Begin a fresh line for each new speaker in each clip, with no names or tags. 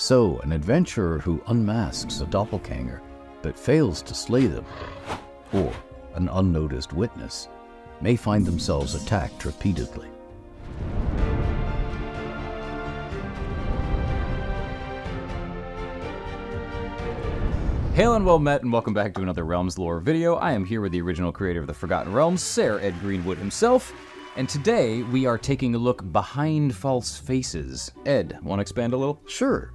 So, an adventurer who unmasks a doppelganger but fails to slay them, or an unnoticed witness, may find themselves attacked repeatedly.
Hail and well met, and welcome back to another Realms Lore video. I am here with the original creator of the Forgotten Realms, Sir Ed Greenwood himself, and today we are taking a look behind false faces. Ed, want to expand a little?
Sure.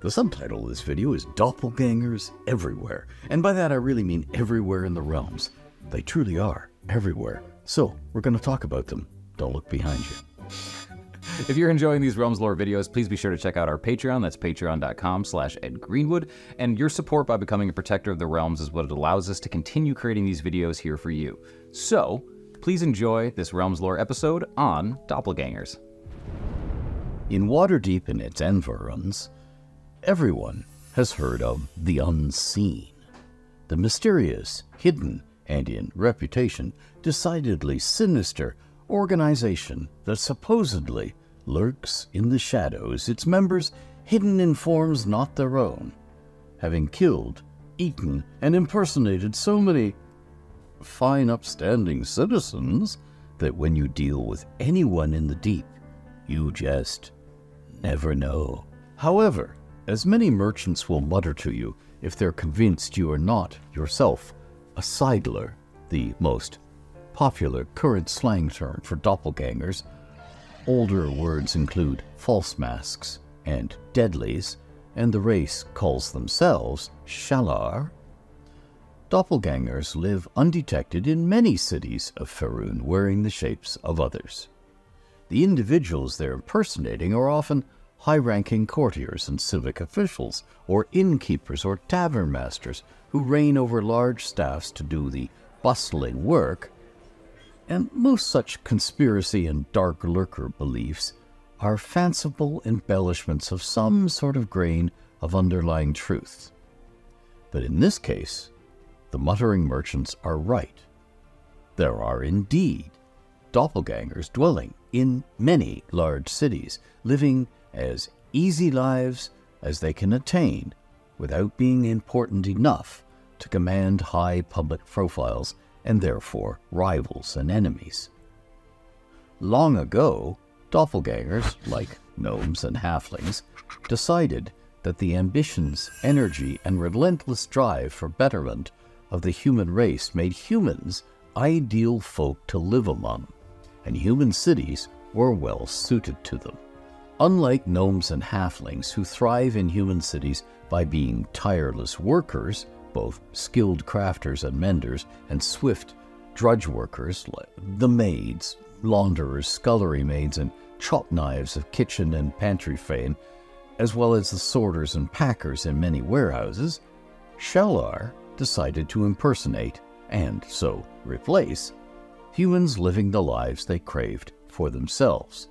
The subtitle of this video is Doppelgangers Everywhere, and by that I really mean everywhere in the realms. They truly are everywhere. So, we're going to talk about them. Don't look behind you.
If you're enjoying these Realms Lore videos, please be sure to check out our Patreon. That's patreon.com slash edgreenwood. And your support by becoming a protector of the realms is what allows us to continue creating these videos here for you. So, please enjoy this Realms Lore episode on Doppelgangers.
In Waterdeep and its environs, everyone has heard of the unseen. The mysterious, hidden, and in reputation decidedly sinister organization that supposedly lurks in the shadows, its members hidden in forms not their own, having killed, eaten, and impersonated so many fine, upstanding citizens that when you deal with anyone in the deep, you just never know. However, as many merchants will mutter to you if they're convinced you are not yourself a sidler, the most popular current slang term for doppelgangers, Older words include false masks and deadlies, and the race calls themselves Shallar. Doppelgangers live undetected in many cities of Faerun wearing the shapes of others. The individuals they're impersonating are often high ranking courtiers and civic officials, or innkeepers or tavern masters who reign over large staffs to do the bustling work and most such conspiracy and dark lurker beliefs are fanciful embellishments of some sort of grain of underlying truth. But in this case, the muttering merchants are right. There are indeed doppelgangers dwelling in many large cities, living as easy lives as they can attain without being important enough to command high public profiles and therefore rivals and enemies. Long ago, doppelgangers, like gnomes and halflings, decided that the ambitions, energy, and relentless drive for betterment of the human race made humans ideal folk to live among, and human cities were well suited to them. Unlike gnomes and halflings who thrive in human cities by being tireless workers both skilled crafters and menders and swift drudge workers, the maids, launderers, scullery maids, and chop knives of kitchen and pantry fame, as well as the sorters and packers in many warehouses, Shallar decided to impersonate, and so replace, humans living the lives they craved for themselves.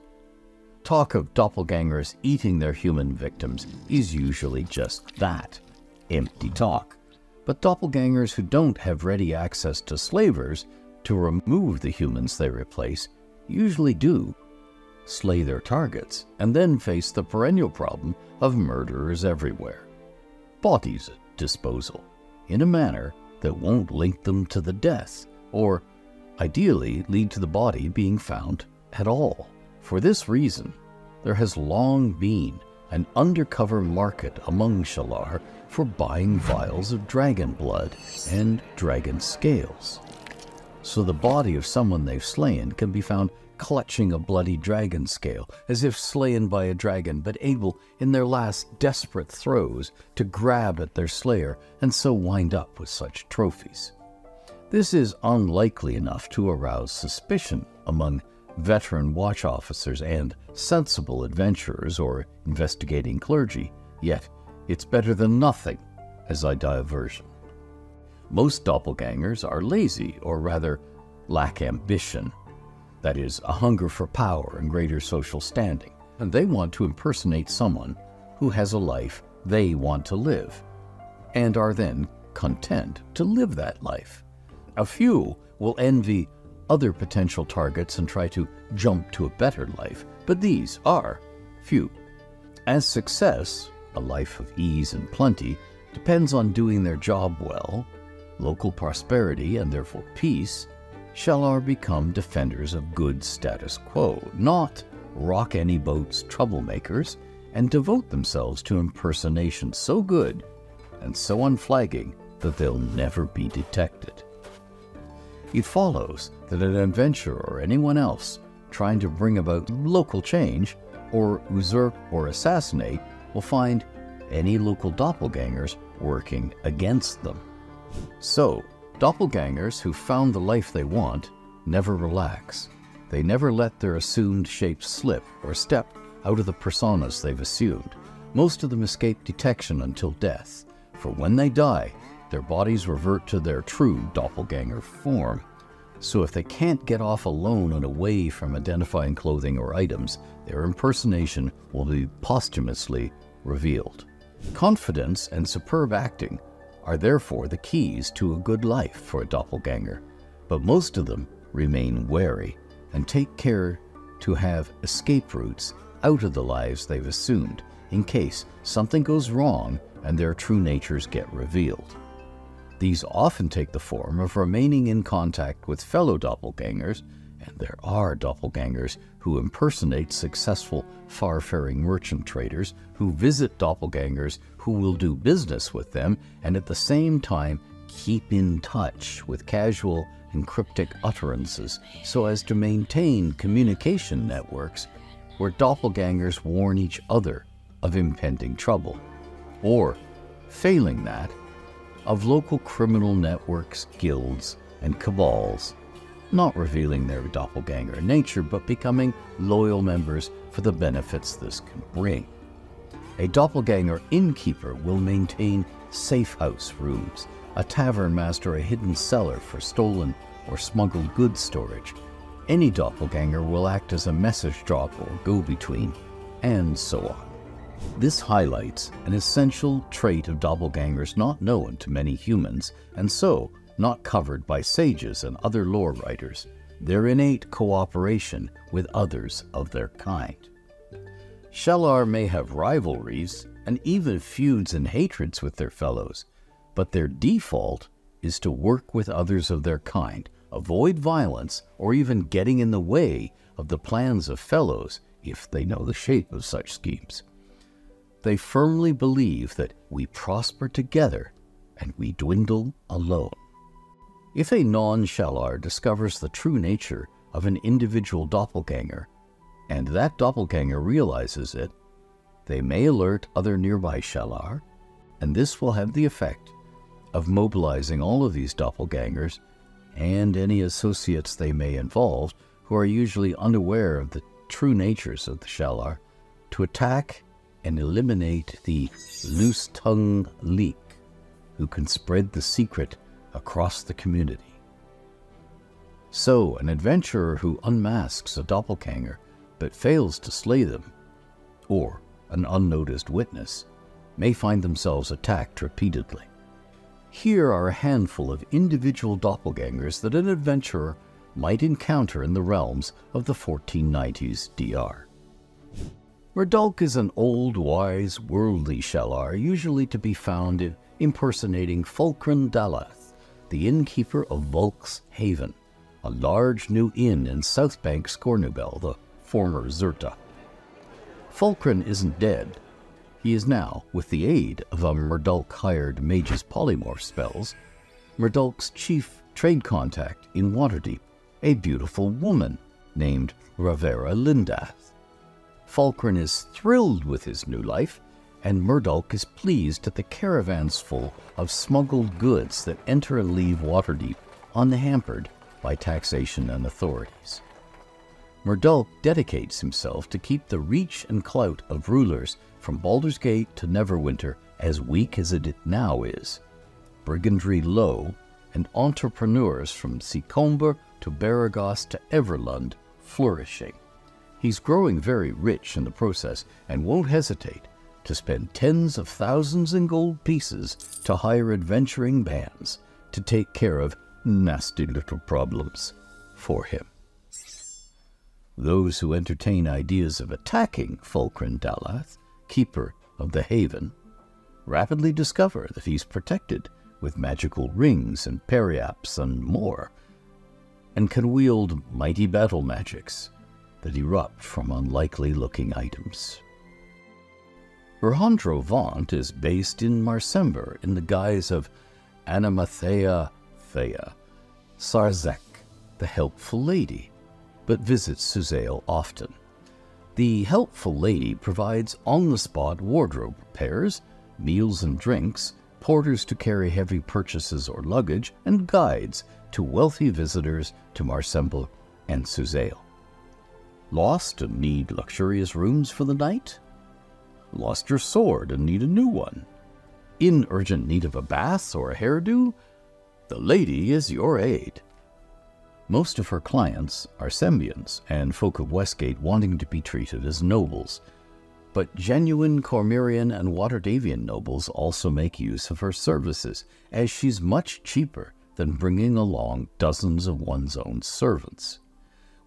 Talk of doppelgangers eating their human victims is usually just that empty talk. But doppelgangers who don't have ready access to slavers to remove the humans they replace usually do slay their targets and then face the perennial problem of murderers everywhere. Bodies at disposal in a manner that won't link them to the death or ideally lead to the body being found at all. For this reason, there has long been an undercover market among Shallar for buying vials of dragon blood and dragon scales. So the body of someone they've slain can be found clutching a bloody dragon scale, as if slain by a dragon, but able in their last desperate throes to grab at their slayer and so wind up with such trophies. This is unlikely enough to arouse suspicion among veteran watch officers and sensible adventurers or investigating clergy, yet it's better than nothing as a diversion. Most doppelgangers are lazy, or rather, lack ambition. That is, a hunger for power and greater social standing, and they want to impersonate someone who has a life they want to live, and are then content to live that life. A few will envy other potential targets and try to jump to a better life, but these are few. As success, a life of ease and plenty, depends on doing their job well, local prosperity and therefore peace, Shallar become defenders of good status quo, not rock any boats troublemakers, and devote themselves to impersonation so good and so unflagging that they'll never be detected. It follows that an adventurer or anyone else trying to bring about local change or usurp or assassinate will find any local doppelgangers working against them. So, doppelgangers who found the life they want never relax. They never let their assumed shapes slip or step out of the personas they've assumed. Most of them escape detection until death, for when they die, their bodies revert to their true doppelganger form. So if they can't get off alone and away from identifying clothing or items, their impersonation will be posthumously revealed. Confidence and superb acting are therefore the keys to a good life for a doppelganger, but most of them remain wary and take care to have escape routes out of the lives they've assumed in case something goes wrong and their true natures get revealed. These often take the form of remaining in contact with fellow doppelgangers, and there are doppelgangers who impersonate successful far-faring merchant traders who visit doppelgangers who will do business with them and at the same time keep in touch with casual and cryptic utterances so as to maintain communication networks where doppelgangers warn each other of impending trouble. Or, failing that, of local criminal networks, guilds, and cabals, not revealing their doppelganger nature but becoming loyal members for the benefits this can bring. A doppelganger innkeeper will maintain safe house rooms, a tavern master a hidden cellar for stolen or smuggled goods storage. Any doppelganger will act as a message drop or go between, and so on. This highlights an essential trait of doppelgangers not known to many humans, and so not covered by sages and other lore writers their innate cooperation with others of their kind. Shallar may have rivalries and even feuds and hatreds with their fellows, but their default is to work with others of their kind, avoid violence, or even getting in the way of the plans of fellows if they know the shape of such schemes. They firmly believe that we prosper together and we dwindle alone. If a non Shallar discovers the true nature of an individual doppelganger, and that doppelganger realizes it, they may alert other nearby Shallar, and this will have the effect of mobilizing all of these doppelgangers and any associates they may involve who are usually unaware of the true natures of the Shallar to attack and eliminate the loose tongue leak who can spread the secret across the community. So, an adventurer who unmasks a doppelganger but fails to slay them, or an unnoticed witness, may find themselves attacked repeatedly. Here are a handful of individual doppelgangers that an adventurer might encounter in the realms of the 1490s DR. Murdulk is an old, wise, worldly Shallar, usually to be found impersonating Fulcran Dalath, the innkeeper of Volk's Haven, a large new inn in Southbank Scornubel, the former Zerta. Fulcran isn't dead. He is now, with the aid of a Murdulk hired mage's polymorph spells, Murdulk's chief trade contact in Waterdeep, a beautiful woman named Ravera Lindath. Fulcran is thrilled with his new life, and Murdulk is pleased at the caravans full of smuggled goods that enter and leave Waterdeep unhampered by taxation and authorities. Murdulk dedicates himself to keep the reach and clout of rulers from Baldur's Gate to Neverwinter as weak as it now is, brigandry low, and entrepreneurs from Secomber to Baragos to Everlund flourishing. He's growing very rich in the process and won't hesitate to spend tens of thousands in gold pieces to hire adventuring bands to take care of nasty little problems for him. Those who entertain ideas of attacking Fulcran Dalath keeper of the haven, rapidly discover that he's protected with magical rings and periapts and more, and can wield mighty battle magics that erupt from unlikely looking items. Verhandro Vaunt is based in Marsember in the guise of Animathea Thea, Sarzek, the helpful lady, but visits Suzail often. The helpful lady provides on the spot wardrobe repairs, meals and drinks, porters to carry heavy purchases or luggage, and guides to wealthy visitors to Marsember and Suzail. Lost and need luxurious rooms for the night? Lost your sword and need a new one? In urgent need of a bath or a hairdo? The lady is your aid. Most of her clients are Sembians and folk of Westgate wanting to be treated as nobles, but genuine Cormyrean and Waterdavian nobles also make use of her services, as she's much cheaper than bringing along dozens of one's own servants.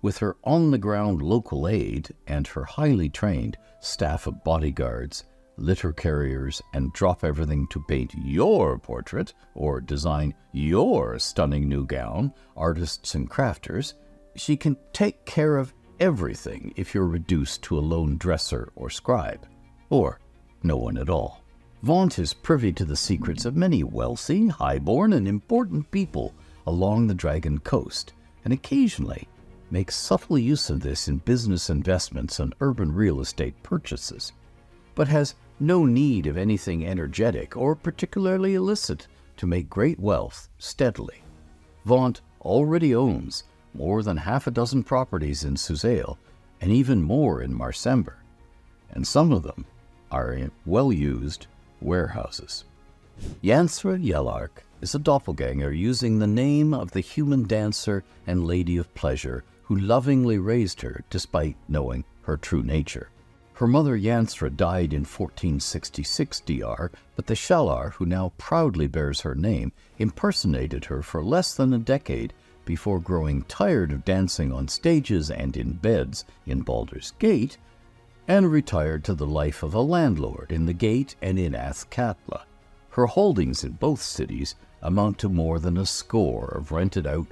With her on the ground local aid and her highly trained staff of bodyguards, litter carriers, and drop everything to paint your portrait or design your stunning new gown, artists and crafters, she can take care of everything if you're reduced to a lone dresser or scribe, or no one at all. Vaunt is privy to the secrets of many wealthy, high-born, and important people along the Dragon Coast, and occasionally makes subtle use of this in business investments and urban real estate purchases, but has no need of anything energetic or particularly illicit to make great wealth steadily. Vaunt already owns more than half a dozen properties in Suzail and even more in Marsember, and some of them are well-used warehouses. Yansra Yelark is a doppelganger using the name of the human dancer and lady of pleasure who lovingly raised her despite knowing her true nature. Her mother Yansra died in 1466 DR, but the Shallar, who now proudly bears her name, impersonated her for less than a decade before growing tired of dancing on stages and in beds in Baldur's Gate, and retired to the life of a landlord in the Gate and in Athkatla. Her holdings in both cities amount to more than a score of rented out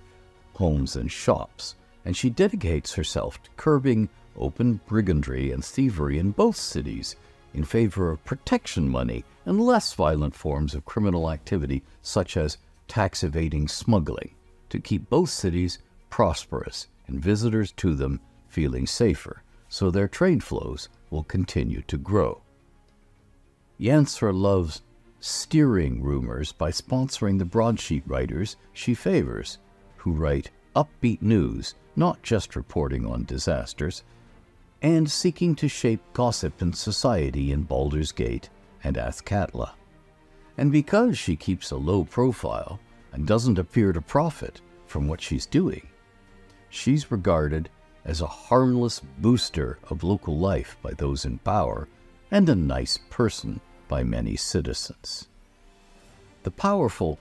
homes and shops, and she dedicates herself to curbing open brigandry and thievery in both cities in favor of protection money and less violent forms of criminal activity such as tax evading smuggling to keep both cities prosperous and visitors to them feeling safer so their trade flows will continue to grow. Yansra loves steering rumors by sponsoring the broadsheet writers she favors, who write upbeat news not just reporting on disasters, and seeking to shape gossip in society in Baldur's Gate and Athkatla. And because she keeps a low profile and doesn't appear to profit from what she's doing, she's regarded as a harmless booster of local life by those in power and a nice person by many citizens. The powerful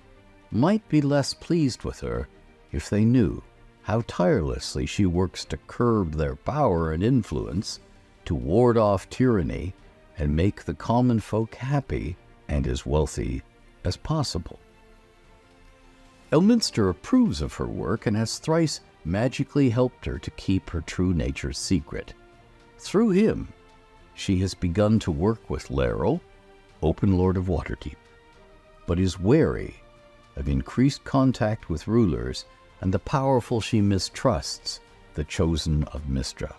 might be less pleased with her if they knew how tirelessly she works to curb their power and influence, to ward off tyranny, and make the common folk happy and as wealthy as possible. Elminster approves of her work and has thrice magically helped her to keep her true nature secret. Through him, she has begun to work with Laeral, Open Lord of Waterdeep, but is wary of increased contact with rulers and the powerful she mistrusts, the chosen of Mystra.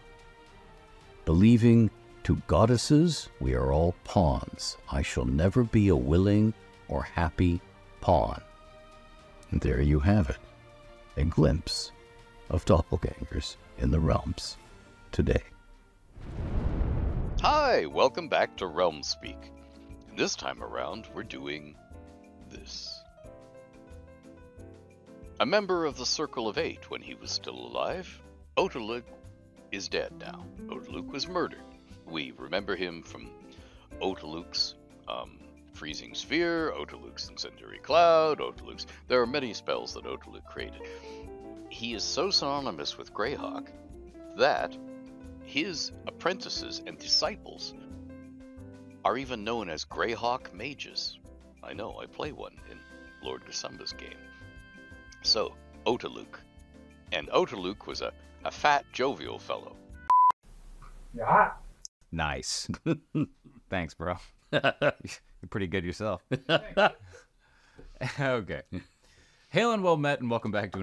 Believing to goddesses we are all pawns, I shall never be a willing or happy pawn. And there you have it, a glimpse of doppelgangers in the realms today.
Hi, welcome back to Realm Speak. This time around, we're doing this. A member of the Circle of Eight when he was still alive, Otiluke is dead now. Otiluke was murdered. We remember him from Otiluke's um, Freezing Sphere, Otiluke's Incendiary Cloud, Otiluke's... There are many spells that Otiluke created. He is so synonymous with Greyhawk that his apprentices and disciples
are even known as Greyhawk mages. I know, I play one in Lord Gasamba's game. So, Otaluk. And Otaluk was a, a fat, jovial fellow.
Yeah.
Nice. Thanks, bro. You're pretty good yourself. okay. Hail and well met, and welcome back to.